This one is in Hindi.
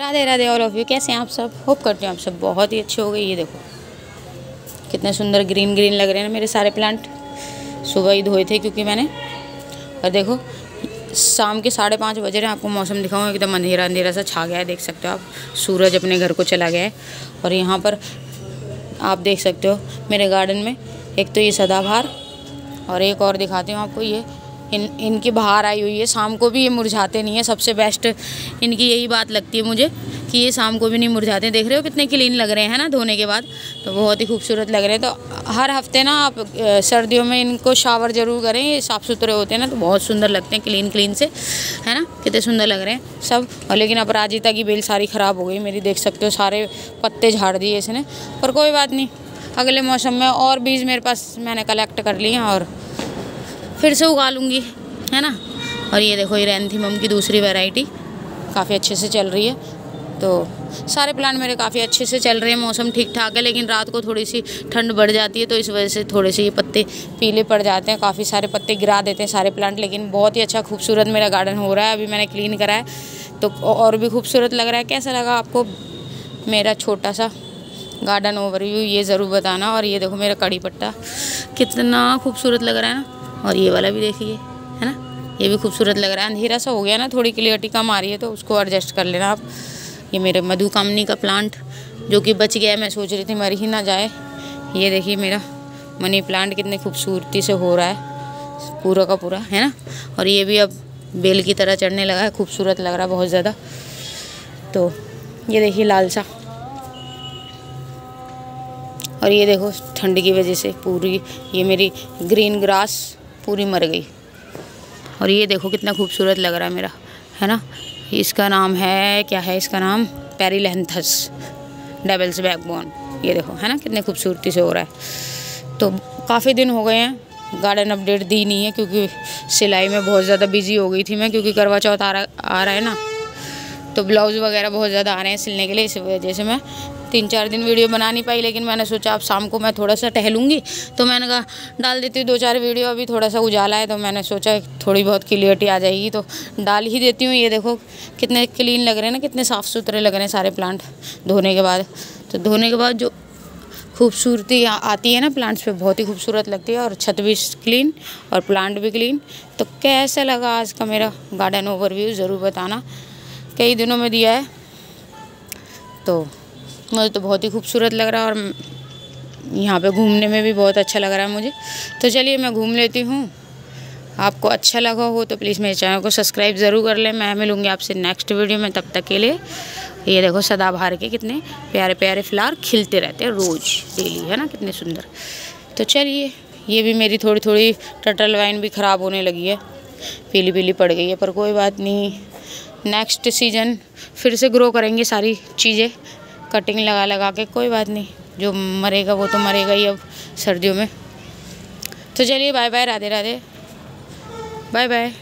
Radhe Radhe all of you कैसे हैं आप सब? होप करते हैं आप सब बहुत ही अच्छे हो गए। ये देखो, कितने सुंदर ग्रीन ग्रीन लग रहे हैं मेरे सारे प्लांट सुबह ही धोए थे क्योंकि मैंने। और देखो, शाम के साढ़े पाँच बजे रहे आपको मौसम दिखाऊँ एकदम अंधेरा अंधेरा सा छा गया है, देख सकते हो आप। सूरज अपने घर को चला गया है। और यहाँ पर आप देख सकते हो, मेरे गार्डन में एक तो ये सदाबहार और एक और दिखाती हूँ आपको। ये इन, इनकी बाहर आई हुई है। शाम को भी ये मुरझाते नहीं है। सबसे बेस्ट इनकी यही बात लगती है मुझे कि ये शाम को भी नहीं मुरझाते। देख रहे हो कितने क्लीन लग रहे हैं ना, धोने के बाद? तो बहुत ही खूबसूरत लग रहे हैं। तो हर हफ़्ते ना आप सर्दियों में इनको शावर ज़रूर करें। ये साफ़ सुथरे होते हैं ना तो बहुत सुंदर लगते हैं क्लीन क्लीन से, है ना? कितने सुंदर लग रहे हैं सब। और लेकिन अपराजिता की बेल सारी ख़राब हो गई मेरी, देख सकते हो, सारे पत्ते झाड़ दिए इसने। पर कोई बात नहीं, अगले मौसम में और बीज मेरे पास मैंने कलेक्ट कर लिए और फिर से उगा लूँगी, है ना? और ये देखो, ये रैनथीमम की दूसरी वैरायटी काफ़ी अच्छे से चल रही है। तो सारे प्लांट मेरे काफ़ी अच्छे से चल रहे हैं, मौसम ठीक ठाक है, लेकिन रात को थोड़ी सी ठंड बढ़ जाती है तो इस वजह से थोड़े से ये पत्ते पीले पड़ जाते हैं। काफ़ी सारे पत्ते गिरा देते हैं सारे प्लांट लेकिन बहुत ही अच्छा खूबसूरत मेरा गार्डन हो रहा है। अभी मैंने क्लीन करा है तो और भी खूबसूरत लग रहा है। कैसा लगा आपको मेरा छोटा सा गार्डन ओवरव्यू ये ज़रूर बताना। और ये देखो मेरा कड़ी पट्टा कितना खूबसूरत लग रहा है ना? और ये वाला भी देखिए, है ना? ये भी खूबसूरत लग रहा है। अंधेरा सा हो गया ना, थोड़ी क्लियरिटी कम आ रही है तो उसको एडजस्ट कर लेना आप। ये मेरे मधु कामनी का प्लांट जो कि बच गया है, मैं सोच रही थी मर ही ना जाए। ये देखिए मेरा मनी प्लांट कितने खूबसूरती से हो रहा है। पूरा का पूरा, है ना? और ये भी अब बेल की तरह चढ़ने लगा है, खूबसूरत लग रहा है बहुत ज़्यादा। तो ये देखिए लाल सा। और ये देखो ठंड की वजह से पूरी, ये मेरी ग्रीन ग्रास पूरी मर गई। और ये देखो कितना खूबसूरत लग रहा है मेरा, है ना? इसका नाम है, क्या है इसका नाम? पेरीलेंथस डबल्स बैकबोन ये देखो, है ना? कितने खूबसूरती से हो रहा है। तो काफ़ी दिन हो गए हैं गार्डन अपडेट दी नहीं है, क्योंकि सिलाई में बहुत ज़्यादा बिज़ी हो गई थी मैं, क्योंकि करवा चौथ आ रहा आ रहा है ना? तो ब्लाउज़ वगैरह बहुत ज़्यादा आ रहे हैं सिलने के लिए, इस वजह से मैं तीन चार दिन वीडियो बना नहीं पाई, लेकिन मैंने सोचा अब शाम को मैं थोड़ा सा टहलूँगी। तो मैंने कहा, डाल देती हूँ दो चार वीडियो, अभी थोड़ा सा उजाला है तो मैंने सोचा थोड़ी बहुत क्लियरिटी आ जाएगी तो डाल ही देती हूँ। ये देखो कितने क्लीन लग रहे हैं ना, कितने साफ़ सुथरे लग रहे हैं सारे प्लांट धोने के बाद। तो धोने के बाद जो खूबसूरती आती है ना प्लांट्स पे, बहुत ही खूबसूरत लगती है, और छत भी क्लीन और प्लांट भी क्लीन। तो कैसा लगा आज का मेरा गार्डन ओवरव्यू ज़रूर बताना। कई दिनों में दिया है। तो मुझे तो बहुत ही खूबसूरत लग रहा है और यहाँ पे घूमने में भी बहुत अच्छा लग रहा है मुझे। तो चलिए मैं घूम लेती हूँ। आपको अच्छा लगा हो तो प्लीज़ मेरे चैनल को सब्सक्राइब ज़रूर कर लें। मैं मिलूँगी आपसे नेक्स्ट वीडियो में, तब तक के लिए ये देखो सदाबहार के कितने प्यारे प्यारे फ्लावर खिलते रहते हैं रोज़ डेली है ना? कितने सुंदर। तो चलिए, ये भी मेरी थोड़ी थोड़ी टटल वाइन भी ख़राब होने लगी है। पीली पीली पड़ गई है पर कोई बात नहीं। नेक्स्ट सीज़न फिर से ग्रो करेंगे सारी चीज़ें। कटिंग लगा लगा के, कोई बात नहीं। जो मरेगा, वो तो मरेगा ही अब सर्दियों में। तो चलिए bye bye Radhe Radhe. Bye bye